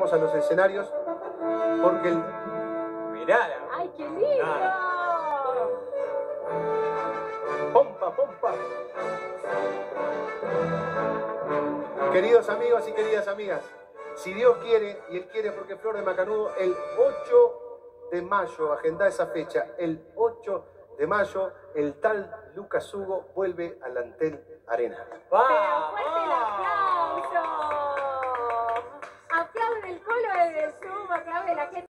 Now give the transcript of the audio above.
a los escenarios porque el... Mirá. ¡Ay, qué lindo! ¡Pompa, pompa! Queridos amigos y queridas amigas, si Dios quiere, y Él quiere porque Flor de Macanudo, el 8 de mayo, agenda esa fecha, el 8 de mayo, el tal Lucas Hugo vuelve al Antel Arena. Fuerte el colo de Zoom, aplauden la gente.